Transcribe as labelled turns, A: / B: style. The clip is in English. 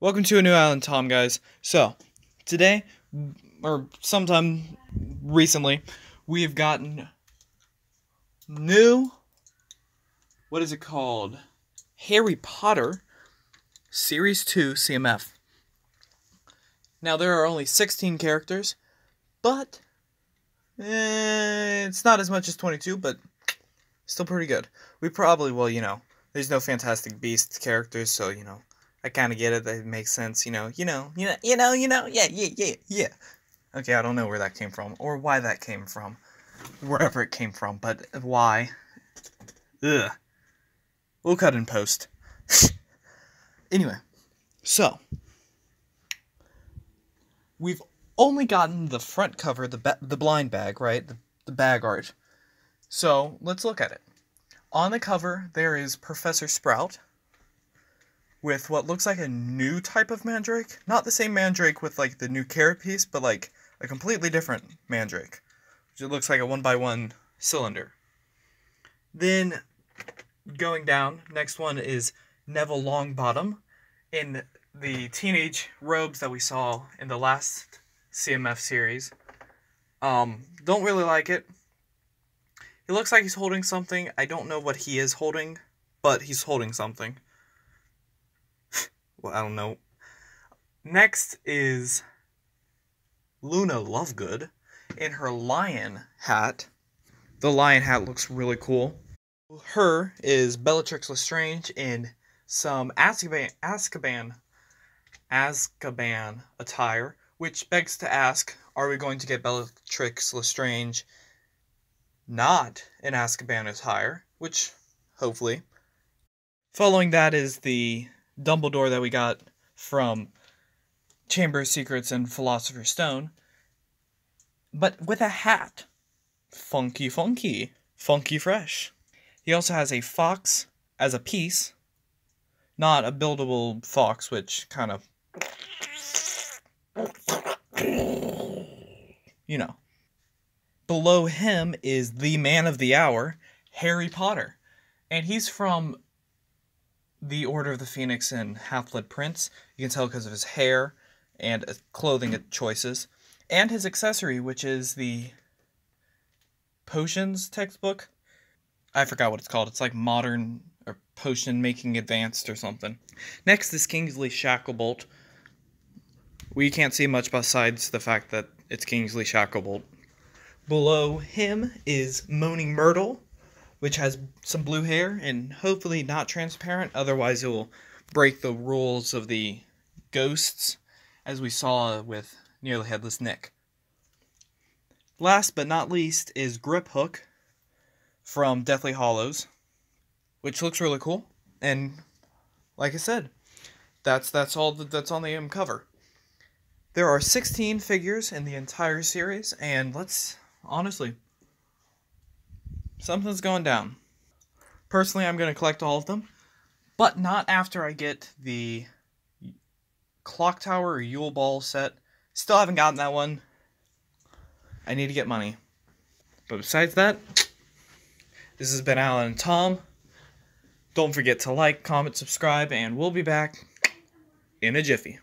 A: Welcome to a new Alan and Tom, guys. So, today, or sometime recently, we have gotten new. What is it called? Harry Potter Series 2 CMF. Now, there are only 16 characters, but eh, it's not as much as 22, but still pretty good. We probably will, you know, there's no Fantastic Beasts characters, so, you know, I kind of get it. That makes sense. You know, you know, you know, you know, you know. Yeah, yeah, yeah, yeah. Okay, I don't know where that came from or why that came from, wherever it came from, but why? Ugh. We'll cut in post. anyway, so we've only gotten the front cover, the ba- the blind bag, right? The, the bag art. So let's look at it. On the cover, there is Professor Sprout with what looks like a new type of mandrake. Not the same mandrake with like the new carrot piece, but like a completely different mandrake. Which it looks like a one by one cylinder. Then going down, next one is Neville Longbottom in the teenage robes that we saw in the last CMF series. Um, don't really like it. He looks like he's holding something. I don't know what he is holding, but he's holding something well, I don't know. Next is Luna Lovegood in her lion hat. The lion hat looks really cool. Her is Bellatrix Lestrange in some Azkaban, Azkaban, Azkaban attire, which begs to ask, are we going to get Bellatrix Lestrange not in Azkaban attire? Which, hopefully. Following that is the Dumbledore that we got from Chamber of Secrets and Philosopher's Stone, but with a hat. Funky, funky, funky fresh. He also has a fox as a piece, not a buildable fox, which kind of. You know. Below him is the man of the hour, Harry Potter. And he's from the Order of the Phoenix and Half Blood Prince. You can tell because of his hair and uh, clothing choices, and his accessory, which is the potions textbook. I forgot what it's called. It's like modern or potion making advanced or something. Next is Kingsley Shacklebolt. We can't see much besides the fact that it's Kingsley Shacklebolt. Below him is Moaning Myrtle, which has some blue hair and hopefully not transparent, otherwise, it will break the rules of the ghosts, as we saw with Nearly Headless Nick. Last but not least is Griphook from Deathly Hallows, which looks really cool. And like I said, that's that's all that's on the um, cover. There are 16 figures in the entire series, and let's honestly something's going down. Personally, I'm going to collect all of them, but not after I get the Clock Tower or Yule Ball set. Still haven't gotten that one. I need to get money. But besides that, this has been Alan and Tom. Don't forget to like, comment, subscribe, and we'll be back in a jiffy.